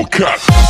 Hellcat.